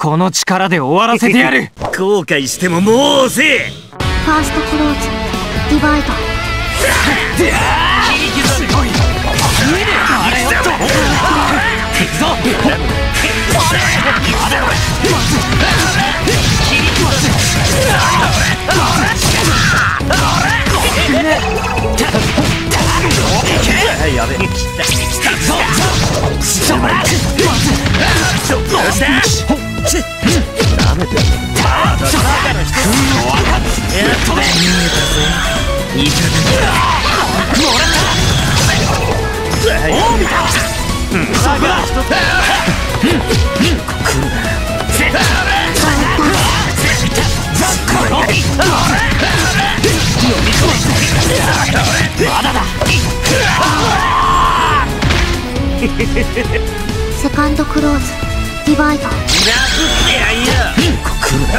この力で終わらせてやる。後悔してももう遅え。ファーストクローズディバイド切り刻んでこいあれよっと行くぞまだまず切り刻はいやべえ。来た来たぞえたぜいただもらった。き近江だそこだ来るなぜこのまだだセカンドクローズ。ディバイドカウン殴ってやん。よ来るな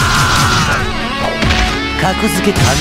格付け完